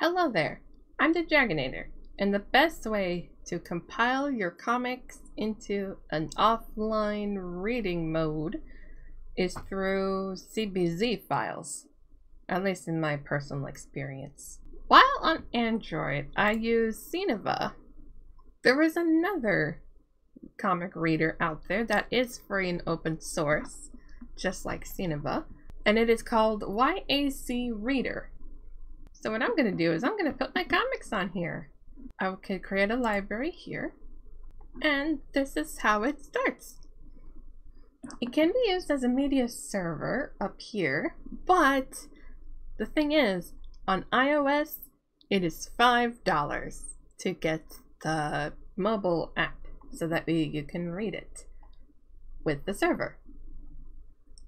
Hello there, I'm the Dragonator, and the best way to compile your comics into an offline reading mode is through CBZ files, at least in my personal experience. While on Android, I use Seeneva. There is another comic reader out there that is free and open source, just like Seeneva, and it is called YAC Reader. So what I'm going to do is I'm going to put my comics on here. I could create a library here. And this is how it starts. It can be used as a media server up here, but the thing is, on iOS, it is $5 to get the mobile app so that you can read it with the server.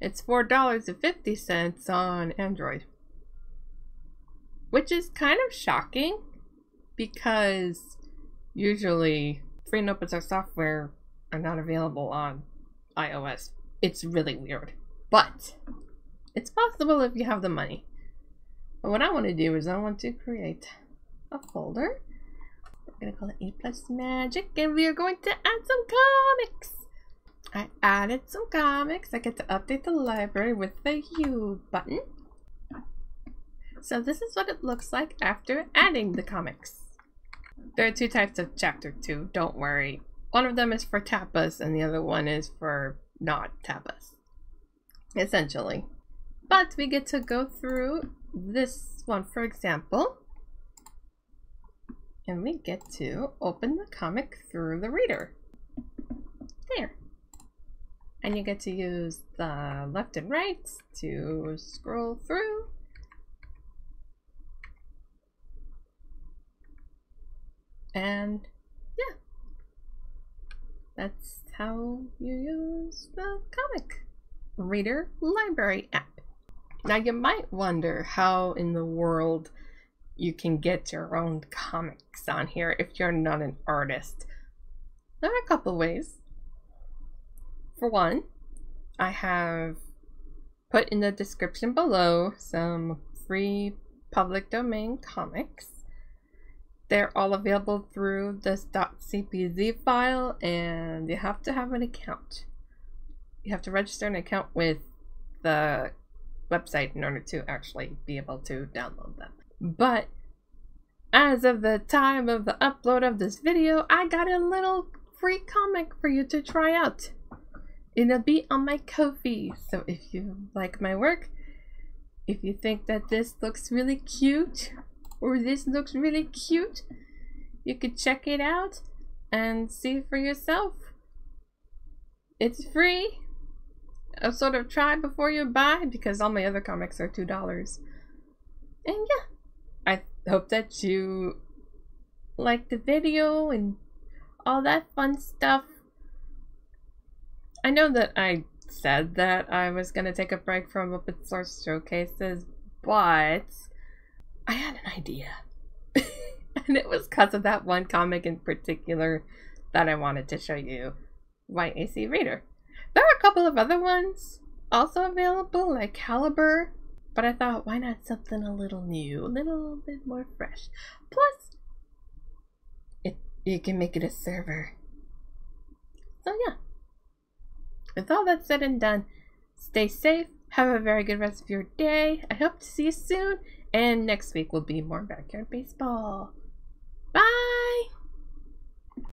It's $4.50 on Android which is kind of shocking because usually free and open source software are not available on iOS. It's really weird, but it's possible if you have the money. But what I want to do is I want to create a folder. We're going to call it A plus magic and we are going to add some comics. I added some comics. I get to update the library with the U button. So this is what it looks like after adding the comics. There are two types of chapter 2, don't worry. One of them is for tapas and the other one is for not tapas. Essentially. But we get to go through this one for example. And we get to open the comic through the reader. There. And you get to use the left and right to scroll through And yeah, that's how you use the comic reader library app. Now you might wonder how in the world you can get your own comics on here if you're not an artist. There are a couple ways. For one, I have put in the description below some free public domain comics they're all available through this .cbz file and you have to have an account. You have to register an account with the website in order to actually be able to download them. But as of the time of the upload of this video, I got a little free comic for you to try out. It'll be on my Ko-fi, so if you like my work, if you think that this looks really cute, or this looks really cute, you could check it out and see for yourself. It's free. A sort of try before you buy because all my other comics are $2. And yeah, I hope that you like the video and all that fun stuff. I know that I said that I was going to take a break from open source showcases, but I had an idea. and it was because of that one comic in particular that I wanted to show you. YAC Reader. There are a couple of other ones also available, like Calibre, but I thought, why not something a little new, a little bit more fresh? Plus, it you can make it a server. So yeah. With all that said and done, stay safe, have a very good rest of your day. I hope to see you soon, and next week will be more backyard baseball.